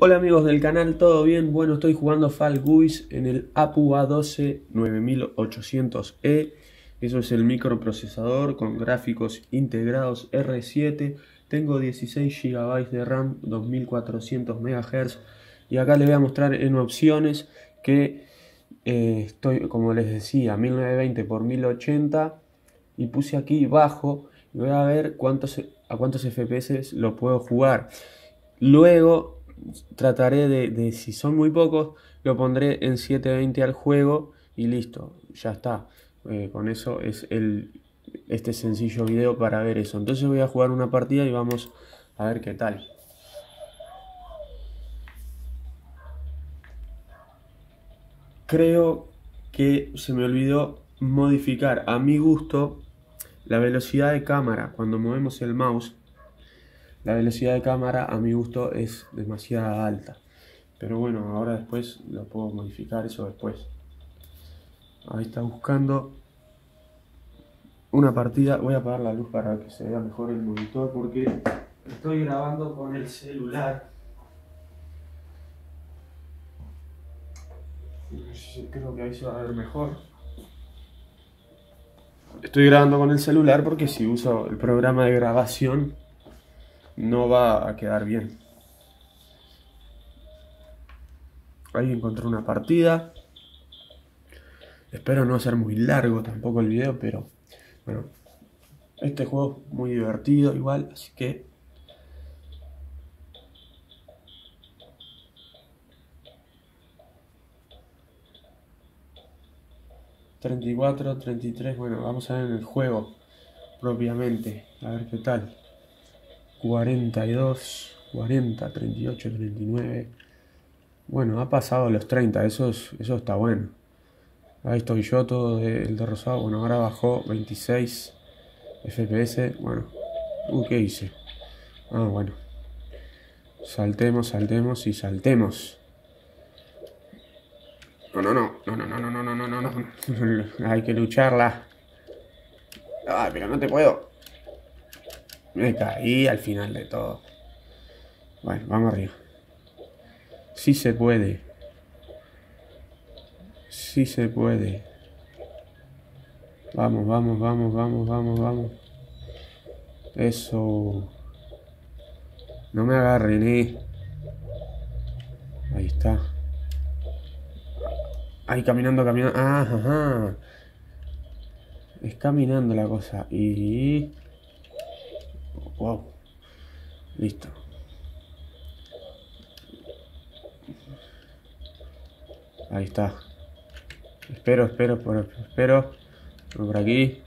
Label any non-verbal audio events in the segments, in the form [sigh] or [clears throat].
Hola amigos del canal, ¿todo bien? Bueno, estoy jugando Fall Guys en el APU A12 9800E. Eso es el microprocesador con gráficos integrados R7. Tengo 16 GB de RAM, 2400 MHz. Y acá les voy a mostrar en opciones que eh, estoy, como les decía, 1920 x 1080. Y puse aquí bajo y voy a ver cuántos, a cuántos FPS lo puedo jugar. Luego trataré de, si son muy pocos, lo pondré en 720 al juego y listo, ya está. Eh, con eso es el, este sencillo video para ver eso. Entonces voy a jugar una partida y vamos a ver qué tal. Creo que se me olvidó modificar a mi gusto la velocidad de cámara cuando movemos el mouse la velocidad de cámara a mi gusto es demasiado alta. Pero bueno, ahora después lo puedo modificar eso después. Ahí está buscando una partida. Voy a apagar la luz para que se vea mejor el monitor porque estoy grabando con el celular. Creo que ahí se va a ver mejor. Estoy grabando con el celular porque si uso el programa de grabación no va a quedar bien. Ahí encontré una partida. Espero no hacer muy largo tampoco el video, pero bueno, este juego es muy divertido igual, así que... ...34, 33... ...bueno, vamos a ver en el juego... ...propiamente... ...a ver qué tal... 42, 40, 38, 39. Bueno, ha pasado los 30, eso, eso está bueno. Ahí estoy yo, todo el de rosado. Bueno, ahora bajó 26 FPS. Bueno, uh, ¿qué hice? Ah, bueno. Saltemos, saltemos y saltemos. No, no, no, no, no, no, no, no, no, no, no. Hay que lucharla. Ah, pero no te puedo. Me caí al final de todo. Bueno, vamos arriba. Sí se puede. Sí se puede. Vamos, vamos, vamos, vamos, vamos, vamos. Eso. No me agarren, eh. Ahí está. Ahí caminando, caminando. Ah, ajá. Es caminando la cosa. Y... Wow. Listo. Ahí está. Espero, espero, espero. Por aquí.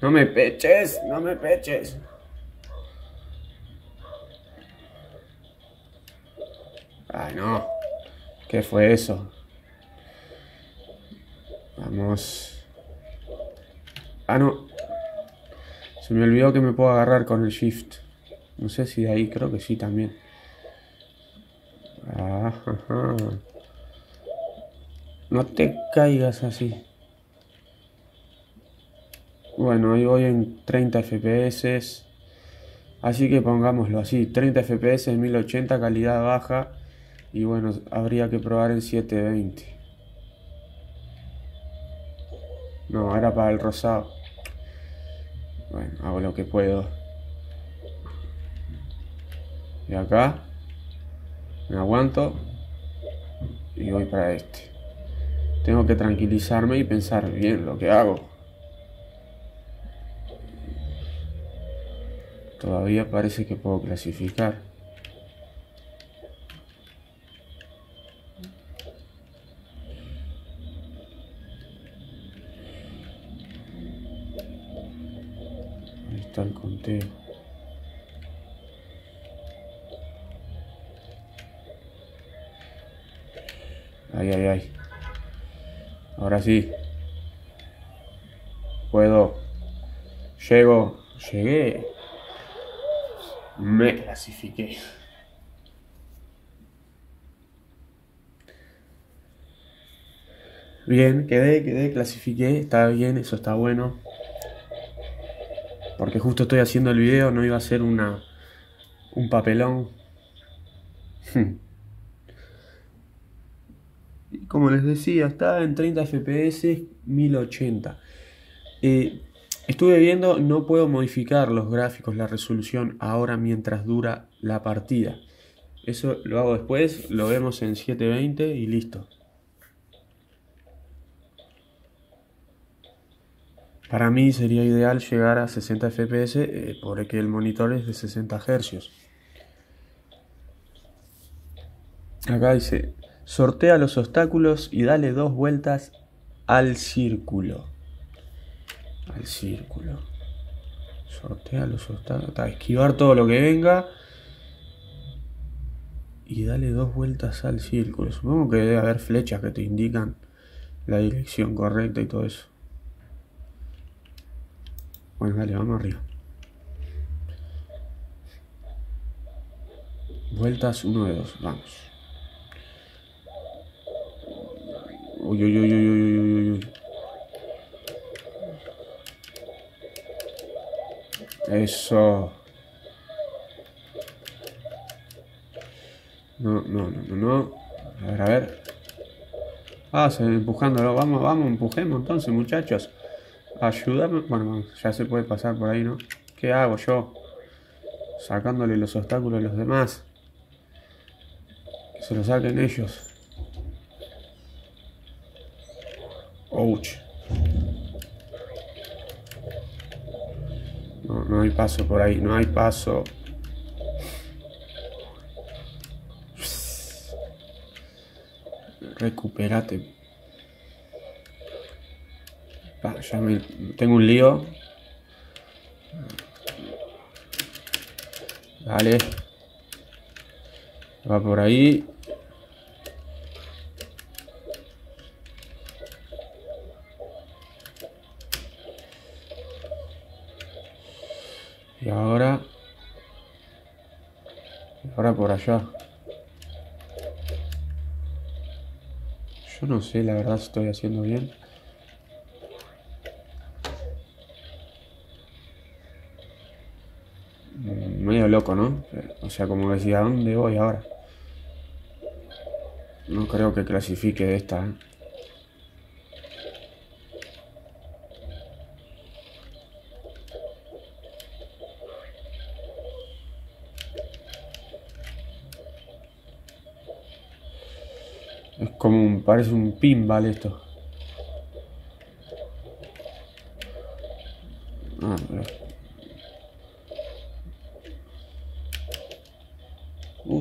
No me peches, no me peches. Ay, no. ¿Qué fue eso? Vamos. Ah, no. Se me olvidó que me puedo agarrar con el shift. No sé si de ahí, creo que sí también. Ah, no te caigas así. Bueno, hoy voy en 30 FPS. Así que pongámoslo así. 30 FPS en 1080, calidad baja. Y bueno, habría que probar en 720. No, era para el rosado. Bueno, hago lo que puedo. Y acá me aguanto y voy para este. Tengo que tranquilizarme y pensar bien lo que hago. Todavía parece que puedo clasificar. Está el conteo. Ay, ay, ay. Ahora sí. Puedo. Llego. Llegué. Me clasifiqué. Bien, quedé, quedé, clasifiqué, está bien, eso está bueno porque justo estoy haciendo el video, no iba a ser una, un papelón. [laughs] Como les decía, está en 30 FPS 1080. Eh, estuve viendo, no puedo modificar los gráficos, la resolución ahora mientras dura la partida. Eso lo hago después, lo vemos en 720 y listo. Para mí sería ideal llegar a 60 fps eh, porque el monitor es de 60 Hz. Acá dice, sortea los obstáculos y dale dos vueltas al círculo. Al círculo. Sortea los obstáculos. Esquivar todo lo que venga. Y dale dos vueltas al círculo. Supongo que debe haber flechas que te indican la dirección correcta y todo eso. Bueno, dale, vamos arriba. Vueltas 1 de 2, vamos. Uy, uy, uy, uy, uy, uy, uy. Eso. No, no, no, no, no. A ver, a ver. Ah, se empujándolo. Vamos, vamos, empujemos entonces, muchachos. Ayúdame. Bueno, ya se puede pasar por ahí, ¿no? ¿Qué hago yo? Sacándole los obstáculos a los demás. Que se los saquen ellos. Ouch. No, no hay paso por ahí, no hay paso. Recuperate ya me, tengo un lío. Vale. Va por ahí. Y ahora... Y ahora por allá. Yo no sé la verdad si estoy haciendo bien. Loco, ¿no? O sea, como decía, ¿a dónde voy ahora? No creo que clasifique esta, ¿eh? Es como un, parece un pinball esto. Ah,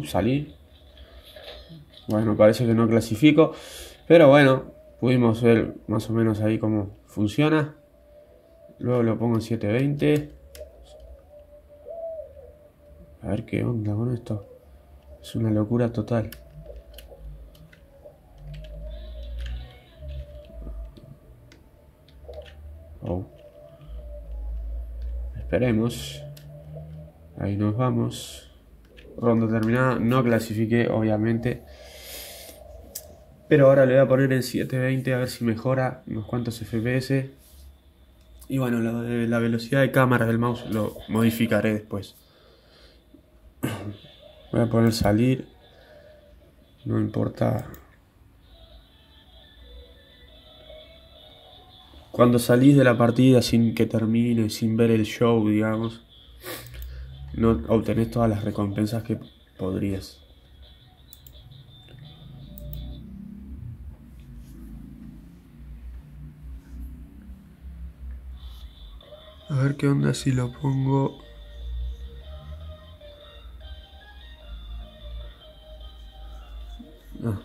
Salí. Bueno, parece que no clasifico. Pero bueno, pudimos ver más o menos ahí cómo funciona. Luego lo pongo en 720. A ver qué onda con esto. Es una locura total. Oh. Esperemos. Ahí nos vamos ronda terminada. No clasifiqué, obviamente. Pero ahora le voy a poner en 720 a ver si mejora unos cuantos FPS. Y bueno, la velocidad de cámara del mouse lo modificaré después. [clears throat] Voy a poner salir. No importa. Cuando salís de la partida sin que termine, sin ver el show, digamos no obtenés todas las recompensas que podrías. A ver qué onda si lo pongo... Ah.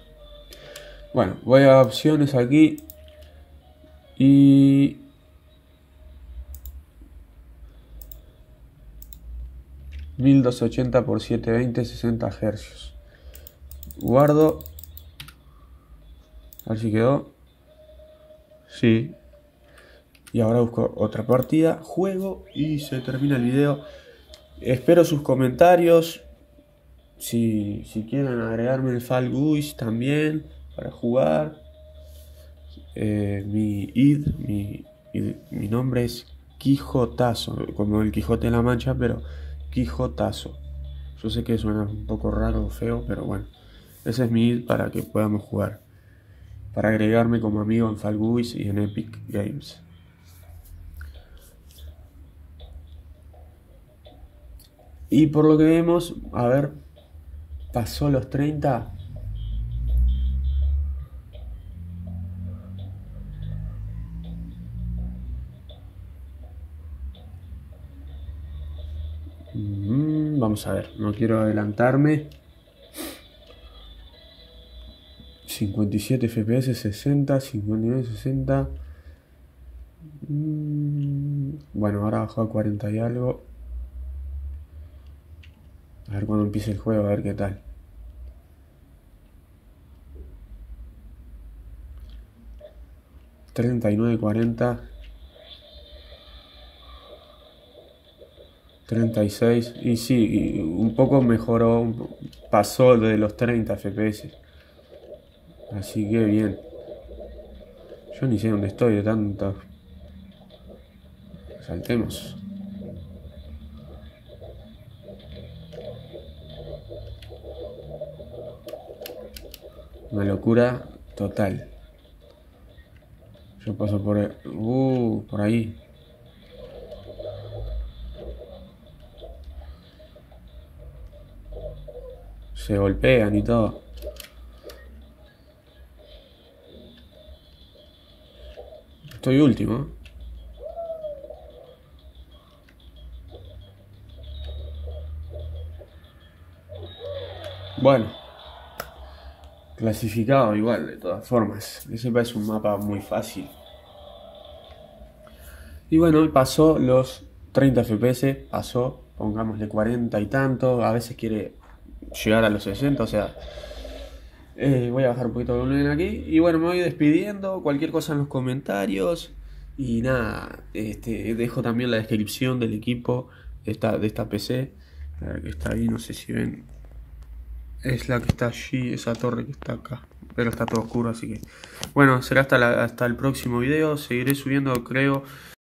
Bueno, voy a opciones aquí y 1280 x 720 60 Hz guardo. A ver si quedó. Sí. Y ahora busco otra partida. Juego y se termina el video. Espero sus comentarios. Si, si quieren agregarme el Fall Guys también para jugar. Eh, mi id mi, mi nombre es Quijotazo como el Quijote de la Mancha pero Quijotazo. Yo sé que suena un poco raro o feo, pero bueno. Ese es mi id para que podamos jugar. Para agregarme como amigo en Fall Guys y en Epic Games. Y por lo que vemos, a ver, pasó los 30. Vamos a ver, no quiero adelantarme. 57 FPS, 60, 59, 60. Bueno, ahora bajó a 40 y algo. A ver cuando empiece el juego, a ver qué tal. Treinta y nueve, cuarenta. Treinta y seis. Y sí, un poco mejoró, pasó de los 30 FPS. Así que bien. Yo ni sé dónde estoy de tanto. Saltemos. Una locura total. Yo paso por... Uh, por ahí. Se golpean y todo. Estoy último. Bueno. Clasificado igual, de todas formas. Ese es un mapa muy fácil. Y bueno, pasó los 30 FPS, pasó, pongámosle 40 y tanto, a veces quiere llegar a los 60, o sea, eh, voy a bajar un poquito el volumen aquí. Y bueno, me voy despidiendo, cualquier cosa en los comentarios. Y nada, este, dejo también la descripción del equipo de esta, de esta PC, que está ahí, no sé si ven es la que está allí, esa torre que está acá. Pero está todo oscuro, así que... Bueno, será hasta, hasta el próximo video. Seguiré subiendo, creo,